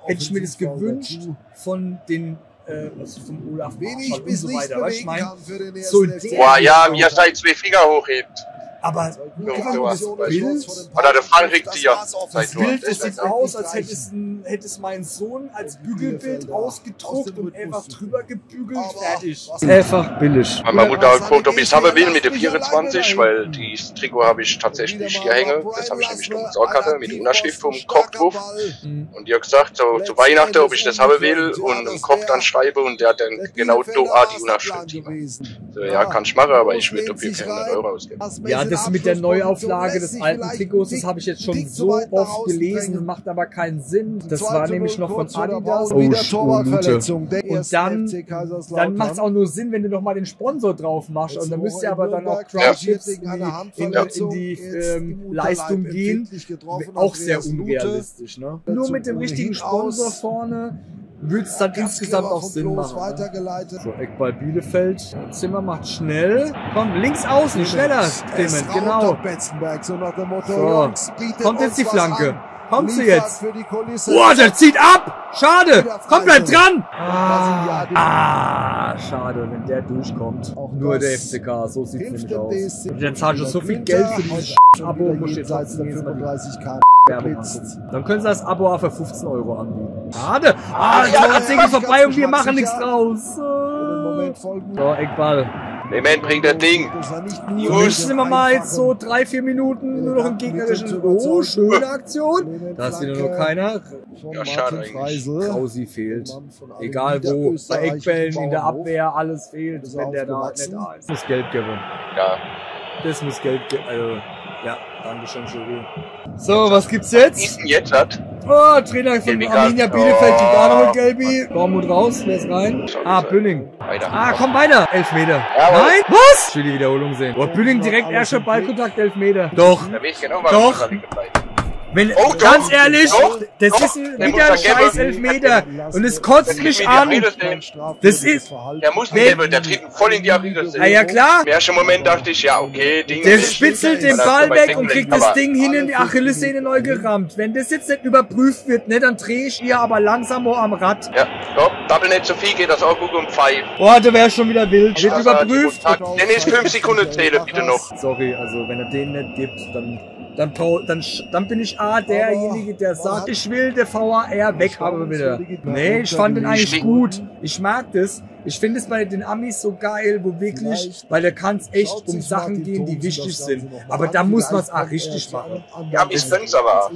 hätte ich mir das gewünscht von den, äh, also von Olaf Wenig Marschall und bis so nichts weiter. Weißt ich bewegen mein, kann für den so Boah, ja, wie er seine zwei Finger hochhebt. Aber sowas. das Bild, Oder der Frank ja. Das. Bild, das sieht aus, als hätte es, ein, hätte es mein Sohn als Bügelbild ausgedruckt und einfach drüber gebügelt, fertig. Einfach billig. Weil man muss auch geguckt, ob ich es haben will mit der 24, weil dieses Trikot habe ich tatsächlich hier hängen. Das habe ich nämlich noch besorgt hatte, mit Unterschrift vom Koch drauf. Mhm. Und die hat gesagt, so zu Weihnachten, ob ich das haben will und einen Koch dann schreibe und der hat dann genau da die Unterschrift. So, ja, kann ich machen, aber ich würde dafür keine 100 Euro ausgeben. Ja, das mit der Neuauflage des alten Trikots, das habe ich jetzt schon so oft gelesen, macht aber keinen Sinn. Das war nämlich noch von Adidas. Oh, oh. Und dann, dann macht es auch nur Sinn, wenn du noch mal den Sponsor drauf machst. Und dann müsst ihr aber dann auch Crowdships in die, in, in die ähm, Leistung gehen. Auch sehr unrealistisch. Ne? Nur mit dem richtigen Sponsor vorne würde es dann insgesamt auch Sinn machen. Ne? So, Eckball Bielefeld. Zimmer macht schnell. Komm, links außen, schneller, Clement, genau. So Kommt jetzt die Flanke. Sie Liefert jetzt. Boah, der zieht ab! Schade! Komm, bleib dran! Ah, Ah, schade, wenn der durchkommt. Auch Nur der FCK, so sieht's nämlich aus. Und jetzt zahlst du so viel Geld für dieses Abo, du jetzt trotzdem jetzt mal die 35k Werbung geblitzt. angucken. Dann können sie das Abo auch für 15 Euro anbieten. Schade! Ah, ja, ja, ja, Artikel ja, vorbei und wir machen nichts draus. So, Eckball. Clement bringt das Ding. Das jetzt sind wir mal jetzt so drei, vier Minuten nur noch im gegnerischen. Oh, schöne Aktion. Da ist wieder nur keiner. Ja, schade eigentlich. Krausi fehlt. Egal wo, bei Eckbällen, in der Abwehr, alles fehlt, wenn der da nicht da ist. Muss Geld geben. Ja. Das muss Geld geben. Also, ja, danke schön, Jury. So, was gibt's jetzt? Ist denn jetzt hat? Oh, Trainer von Arminia. Bielefeld, die Oh. da noch mit Gelbi. Dortmund raus, wer ist rein? Ah, Bünning. Weiter. Ah, komm weiter. Elfmeter. Jawohl. Nein? Was? Ich will die Wiederholung sehen. Oh, Bünning direkt erster Ballkontakt, Elfmeter. Doch. Da ich genau, was Doch. Wenn, Oh, doch. ganz ehrlich, Doch. das Doch. ist ein, Der wieder ein geben. scheiß Elfmeter. Und es kotzt mich an. Das ist- Der muss nicht, der tritt voll in die Arena. Ah, ja klar. Im ersten Moment dachte ich, ja, okay, Ding. Der spitzelt den Ball so weg und kriegt das Ding hin in die Achillessehne neu gerammt. Wenn das jetzt nicht überprüft wird, ne, dann drehe ich ihr aber langsamer am Rad. Ja, stopp, Double nicht zu viel, geht das auch gut um 5. Boah, der wäre schon wieder wild. Wird überprüft. Dennis, 5 Sekunden zähle, bitte noch. Sorry, also wenn er den nicht gibt, dann dann, dann, dann bin ich A, derjenige, der sagt, ich will der VAR weg haben wieder. Nee, ich fand den eigentlich gut. Ich mag das. Ich finde es bei den Amis so geil, wo wirklich, weil da kann es echt um Sachen gehen, die wichtig sind. Aber da muss man es auch richtig machen. Ja, ich können's aber.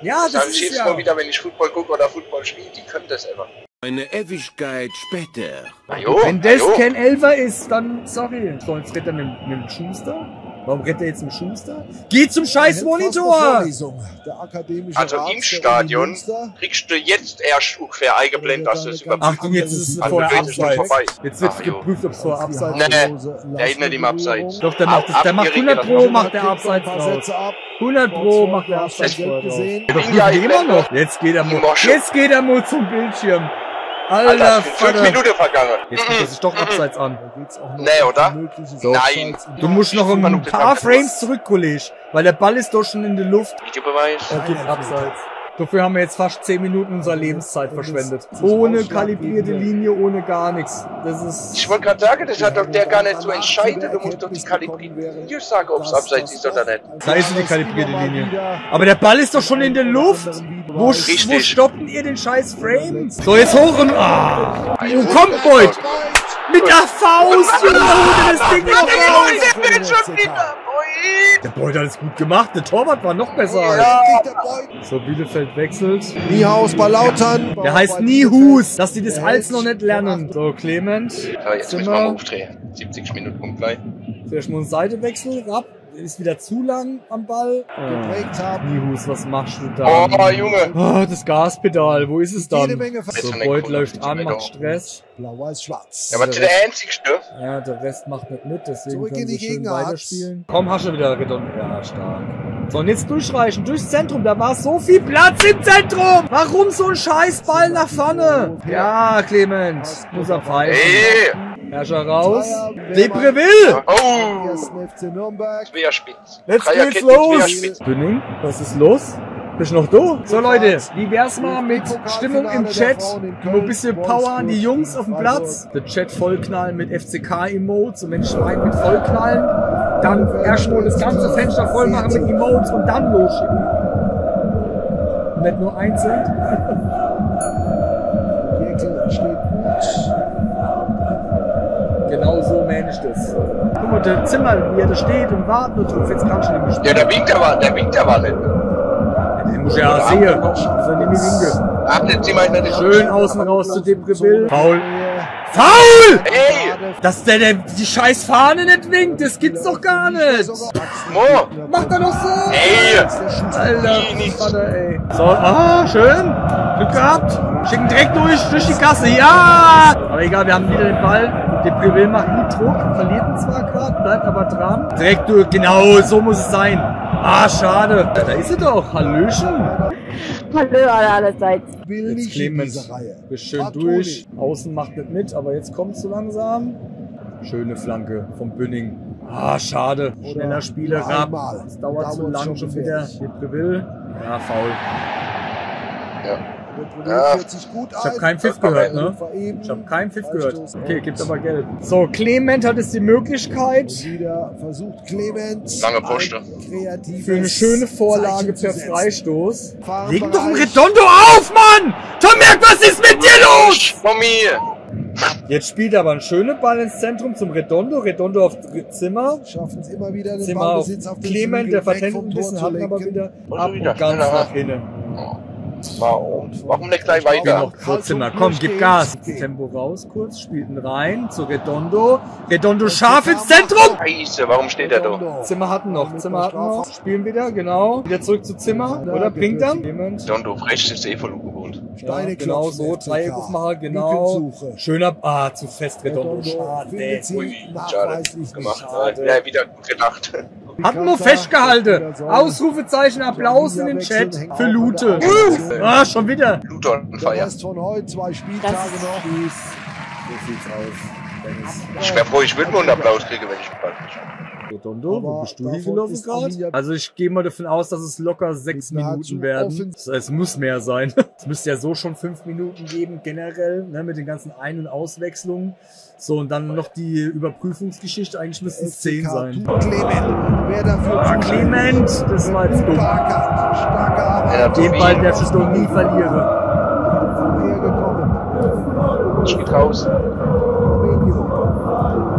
Ja, Das ist ja. Mal wieder, wenn ich Football gucke oder Football spiele, die können das einfach. Eine Ewigkeit später. Na jo, Wenn na das jo. kein Elfer ist, dann sorry. So, jetzt rennt er mit, mit dem Schuster. Warum rennt er jetzt mit dem Schuster? Geh zum scheiß Monitor! Vorlesung. Der akademische Also im Stadion kriegst du jetzt erst ungefähr eingeblendet, dass du es über Achtung, jetzt ist es Also schon abseits. vorbei. Jetzt wird jo. geprüft, ob es vorher abseits Nee, ist. nee. Der ist nicht im Abseits. Doch, der macht, das, der macht 100 Pro, macht der abseits raus. 100 Pro macht der abseits raus. gesehen. Doch, ja immer noch. Geht er jetzt geht er mal zum Bildschirm. Alter, Alter, fünf. Minuten vergangen. Jetzt guckt er sich doch abseits an. Da geht's auch noch Nee, oder? Nein. Du musst noch ein paar. Frames zurück, Kollege. Weil der Ball ist doch schon in der Luft. Videobeweis. Er gibt abseits. Dafür haben wir jetzt fast 10 Minuten unserer Lebenszeit verschwendet. Ohne kalibrierte Linie, ohne gar nichts. Das ist... Ich wollte gerade sagen, das hat doch der gar nicht so entscheiden. Du musst doch die Kalibrierung sagen, ob es abseits ist oder nicht. Da ist die kalibrierte Linie. Aber der Ball ist doch schon in der Luft. Wo, sch- wo Richtig. stoppen ihr den scheiß Frame? So, jetzt hoch und... Ah! Oh, kommt, Boyd! Mit der Faust! Junge, hol dir das Ding noch raus! Boyd hat es gut gemacht. Der Torwart war noch besser. So, Bielefeld wechselt. Niehaus bei Lautern. Der heißt Niehus, dass die das alles noch nicht lernen. So, Clement. So, jetzt müssen wir mal aufdrehen. 70 Minuten kommt gleich. Zuerst mal einen Seitewechsel. Rapp ist wieder zu lang am Ball. geprägt haben. Nihus, was machst du da? Oh, Junge. Oh, das Gaspedal, wo ist es Jede dann? Menge So, eine läuft an, macht. Stress. Blau-Weiß-Schwarz. Ja, was der einzigste? Ja, der Rest macht nicht mit, deswegen Zurück können in sie die schön weiterspielen. Komm, hast du wieder Redondo. Ja, stark. So, und jetzt durchreichen, durchs Zentrum. Da war so viel Platz im Zentrum. Warum so ein Scheißball nach vorne? Ja, Clement. Muss er pfeifen. Hey! Herrscher raus. Depreville. Oh! Jetzt geht's los. Bünding, was ist los? Bist du noch da? So Leute, wie wär's mal mit Stimmung im Chat? Nur ein bisschen Power an die Jungs auf dem Platz. Der Chat vollknallen mit FCK-Emotes und wenn Schwein mit vollknallen, dann erstmal das ganze Fenster voll machen mit Emotes und dann losschicken. Nicht nur einzeln. (laughs) Jekyll steht gut. Genau so meine ich das. Guck mal, der Zimmer, wie er da steht und wartet und drauf. Jetzt kann ich nicht mehr Ja, der winkt aber, der winkt aber nicht. Den muss ich ja sehen. So nehme ich winke. Ach, der Zimmer ist nicht Schön außen raus zu Depreville. Faul. Faul! Hey! Dass der, der die scheiß Fahne nicht winkt, das gibt's doch gar nicht. Mo! Macht er doch so. Ey! Alter. Vater, ey. So, ah, schön. Glück gehabt. Schicken direkt durch, durch die Gasse. Ja! Aber egal, wir haben wieder den Ball. Depreville macht gut Druck, verliert ihn zwar gerade, bleibt aber dran. Direkt durch, genau, so muss es sein. Ah, schade. Da ist er doch. Hallöchen. Hallo allerseits. Will Jetzt nicht in Clemens. dieser Reihe. Bist schön Bartoli. durch. Außen macht nicht mit, aber jetzt kommt so langsam. Schöne Flanke vom Bünning. Ah, schade. Schneller Spieler, Rapp. Es dauert Da zu lang schon wieder. gefährlich. Depreville. Ja, faul. Der Ja. Ich habe ein. keinen Pfiff gehört, ne? Ich habe keinen Pfiff gehört. Okay, gibt aber Geld. So, Clement hat jetzt die Möglichkeit Wieder versucht Clemens Lange Poste. ein für eine schöne Vorlage per. Freistoß. Leg doch bereit. Redondo auf, Mann! Tomek, was ist mit dir los? Mami! Jetzt spielt er aber einen schönen Ball ins Zentrum zum Redondo. Redondo auf Zimmer. Schaffen es immer wieder den Zimmer auf Ballbesitz auf den Clement, der vom ein bisschen, hat aber wieder Und ab wieder und ganz nach hinten. Warum? Warum nicht gleich weiter? noch vor Zimmer, komm, gib Gas. Tempo raus kurz, spielt ihn rein zu Redondo. Redondo scharf ins Zentrum. Scheiße, warum steht er da? Redondo. Zimmer hatten noch, Zimmer hatten noch. Spielen wieder, genau. Wieder zurück zu Zimmer, oder? Bringt er? Jemand? Don, du rechts ist eh voll geholt. Ja, Steine genau so, FCK. Dreieckufmacher, genau. Schöner, ah, zu fest Redondo, Redondo schade. Ui, schade. Gemacht. Schade. Ja, wieder gut gelacht. Hatten wir festgehalten. Ausrufezeichen, Applaus in den Chat für Lute. Ah, schon wieder. Luton Der feiern. Rest von heute, zwei Spieltage Das ist noch. So sieht's aus. Dennis. Ich wäre froh, ich würde nur einen Applaus kriegen, wenn ich Ball nicht Redondo, wo bist du hier davon gelaufen ist gerade? Also ich gehe mal davon aus, dass es locker sechs Minuten werden. Es muss mehr sein. (laughs) Es müsste ja so schon fünf Minuten geben, generell, ne, mit den ganzen Ein- und Auswechslungen. So, und dann noch die Überprüfungsgeschichte. Eigentlich müssten es zehn FCK sein. tut Clement. Wer dafür Ah, Clement, das war jetzt dumm. Starker, starker. Den Ball du doch nie. Hergekommen. Ich geht raus.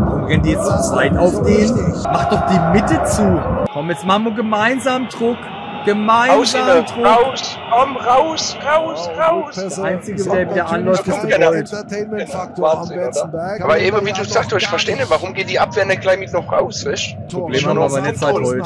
Warum rennt die jetzt zu zweit auf den? Mach doch die Mitte zu. Komm, jetzt machen wir gemeinsam Druck. Gemeinsam Raus, Druck. raus, komm, raus, raus, raus. Der Einzige, der wieder anläuft, ist der. Entertainment-Faktor am? Betzenberg. Aber eben, wie du sagst, ich verstehe nicht, warum geht die Abwehr nicht gleich mit noch raus, weißt Problem haben wir aber nicht seit heute.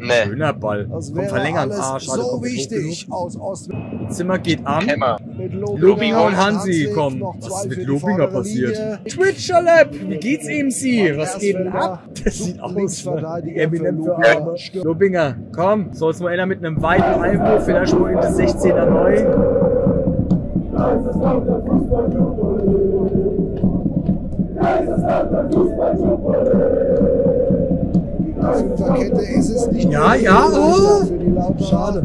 Nee. Schöner Ball. Das Vom Verlängern. alles Ah, so wichtig aus Ost Zimmer geht an. Hämmer. Mit Lobinger und Hansi, komm. Was ist mit Lobinger passiert? Twitcher Lab, wie geht's ihm sie? Was geht denn ab? (laughs) Das sieht aus, ne? Eminem für Arme. Lobinger. Lobinger, komm, soll's mal einer mit einem weiten Einwurf, vielleicht mal in das 16er neu. Fünferkette ist es nicht. Ja, ja, oh. Für die Lauter. Schade.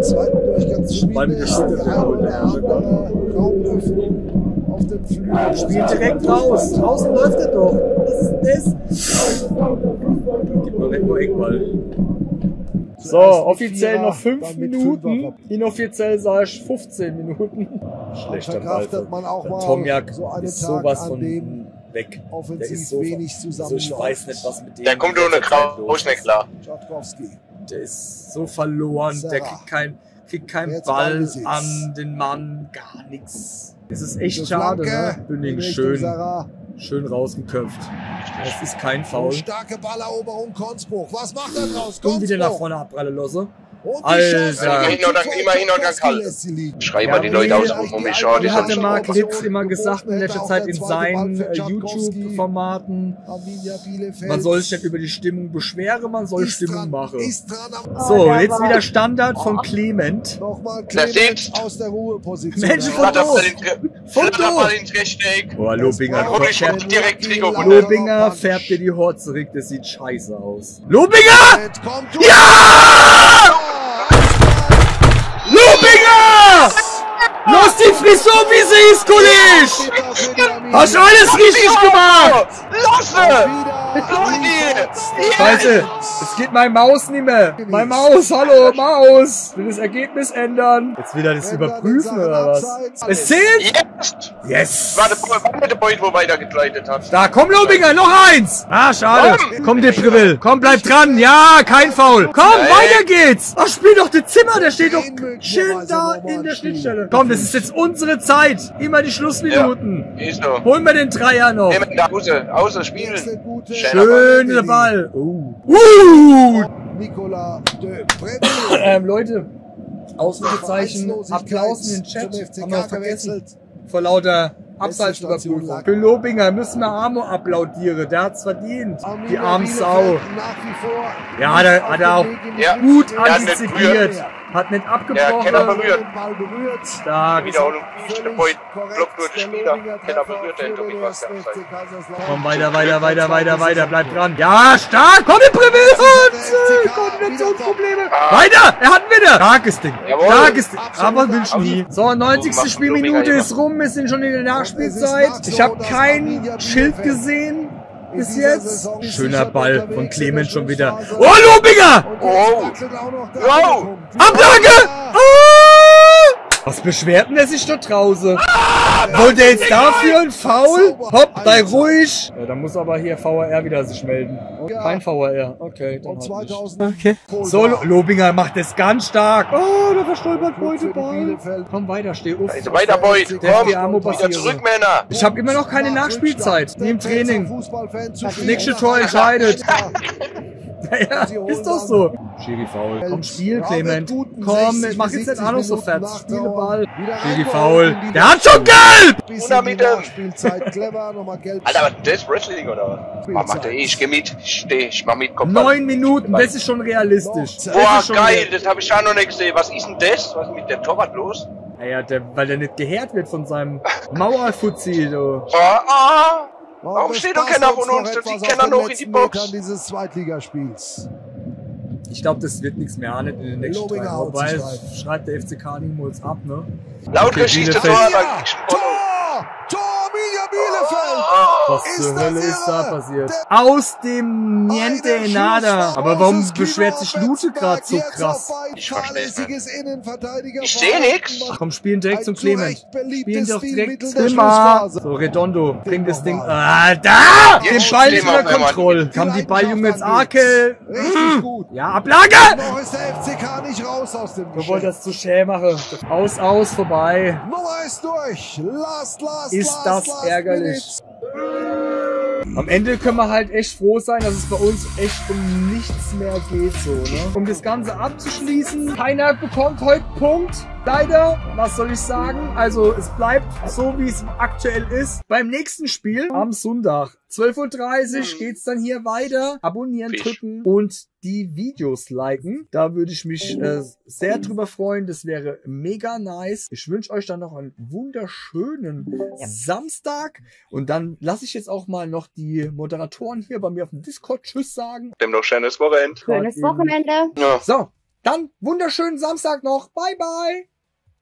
Zweiten Durchgang die der andere Raumöffnung auf dem Flügel. Spielt direkt raus. Draußen läuft er doch. Was ist das? Gib mal weg, nur Eckball. So, offiziell noch 5 Minuten. Inoffiziell sage ich 15 Minuten. Schlechter Ball. mal Tomjak so ist sowas von weg. Der offensiv ist so, wenig so ich weiß nicht, was mit dem Der kommt ohne Kraus nicht klar. Der ist so verloren, der Sarah. kriegt kein, kriegt keinen Jetzt Ball Ballbesitz. an den Mann, gar nichts. Es ist echt Eine schade, ne? Bünding Richtung schön, Sarah. schön rausgeköpft. Das ist kein Foul. Starke Balleroberung Konzbruch. Was macht er draus? Und wieder nach vorne abpralle Losse. Und die Alter. Immerhin noch- ganz kalt. lässt sie liegen. Schrei Ja, mal die Leute aus, um mich schade. Hatte Mark Litz immer gesagt in letzter Zeit auch in seinen äh. YouTube-Formaten? Man soll sich nicht über die Stimmung beschweren, man soll Stimmung machen. So, jetzt wieder Standard von Clement. Nochmal Der Clement sitzt. aus der Ruheposition. Mensch, Foto. Foto. Ins Rechteck. Boah, Lobinger. Lobinger färbt dir die zurück, das sieht scheiße aus. Lobinger! Ja! Lobinger! Die Frisur, wie sie ist, Kollege! Hast du alles richtig gemacht! Lasse! Scheiße, es geht mein Maus nicht mehr. Mein Maus, hallo, Maus. Will das Ergebnis ändern. Jetzt will er das überprüfen, oder was? Es zählt? Jetzt! Yes! War der, war der Beut, wo weitergegleitet hat. Da, komm, Lobinger, noch eins! Ah, schade. Komm, Depriville. Komm, bleib dran. Ja, kein Foul. Komm, weiter geht's. Ach, spiel doch das Zimmer. Der steht doch schön da in der Schnittstelle. Komm, das ist jetzt unsere Zeit. Immer die Schlussminuten. Ist so. Holen wir den Dreier noch. Nehmen da außer, außer spielen. Schöner Ball. Uh. Uh. Nicola de Breville. Ähm, Leute, Ausrufezeichen, Applaus in den Chat. Haben wir vergessen. Vor lauter Abseitsüberprüfung. Für Lobinger müssen wir Amo applaudieren. Der hat's verdient. Die Arminia arme Sau. Nach wie vor Ja, da hat er auch Ja. gut Er hat nicht nicht Ja, Kenner abgebrochen. berührt. Den Ball berührt. Stark. Wiederholung. Der Beut Korrekt. blockt nur den Der Spieler. Kenner berührt den für Dominik Kaiserslautern. Komm, weiter, weiter, weiter, weiter, weiter. Bleib dran. Ja, stark. Komm, der Privat. Kombinationsprobleme. Weiter. Er hat wieder. Starkes Ding. Jawohl. Starkes Ding. Aber will ich nie. So, 90. Spielminute ist rum. Wir sind schon in der Nachspielzeit. Ich habe kein Schild gesehen. Bis jetzt. Schöner Ball von Clemens schon wieder. Oh, Lobinger! Oh. Wow. Ablage! Ah! Was beschwert denn er sich dort draußen? Wollte er jetzt dafür ein Foul? Hopp, sei ruhig. Ja, dann muss aber hier VAR wieder sich melden. Kein VAR. Okay, dann Und halt nicht. 2000 Okay. So, Lo- Lobinger macht es ganz stark. Oh, da verstolpert Beuteball. Bielefeld. Komm weiter, steh auf. Also weiter, Beut. Der Komm. Wieder zurück, Männer. Ich habe immer noch keine Nachspielzeit. Im Training. Das nächste Tor entscheidet. (laughs) Ja, (laughs) ist doch so. Schiri faul. Komm, Spiel, Clement. Komm, mach jetzt nicht Ahnung so fertig. Spiele Ball. Schiri faul. Der hat schon gelb! Die Mit dem. Nachspielzeit clever, nochmal gelb. Alter, was das ist Wrestling oder was? Mach, mach der eh, ich geh mit. Ich steh, ich mach mit. Komm, komm. Neun Minuten, das ist schon realistisch. Das Boah, geil, das habe ich ja noch nicht gesehen. Was ist denn das? Was ist mit dem Torwart los? Naja, der, weil der nicht gehärt wird von seinem Mauerfuzzi, du. Oh, ah. Und Warum steht doch keiner uns von uns? Die kennen den noch in die Box. Metern dieses Zweitligaspiels. Ich glaube, das wird nichts mehr, nicht in den nächsten Lobinger drei. Wobei, schreibt der FCK niemals ab, ne? Laut Okay, Geschichte. Tor, Ja, Tor! Tor, Arminia Bielefeld! Oh, Was Ist zur Hölle ist da passiert? Aus dem Niente Nada. Aber warum beschwert sich Lute gerade so krass? Ich fahrlässiges Innenverteidiger Ich seh nix. Ach komm, spielen direkt zum zu Clement. Spielen doch direkt Zimmer. Schlussphase. So, Redondo, bring das Ding. Ah, da! Den Ball ist unter Kontrolle. Kam die Balljunge jetzt Arkel. Richtig gut. Ja, Ablage! Noch ist der FCK nicht raus aus dem Wir wollen Geschäft. das zu schä machen. Aus, aus, vorbei. Nummer ist durch. Last, last, Ist das last ärgerlich. Am Ende können wir halt echt froh sein, dass es bei uns echt um nichts mehr geht, so, ne? Um das Ganze abzuschließen, keiner bekommt heute Punkt. Leider, was soll ich sagen? Also, es bleibt so, wie es aktuell ist. Beim nächsten Spiel am Sonntag, 12.30 Uhr, geht's dann hier weiter. Abonnieren Fisch. drücken und die Videos liken. Da würde ich mich äh, sehr drüber freuen. Das wäre mega nice. Ich wünsche euch dann noch einen wunderschönen Samstag. Und dann lasse ich jetzt auch mal noch die Moderatoren hier bei mir auf dem Discord Tschüss sagen. Dem noch schönes Wochenende. Schönes Wochenende. Ja. So, dann wunderschönen Samstag noch. Bye, bye.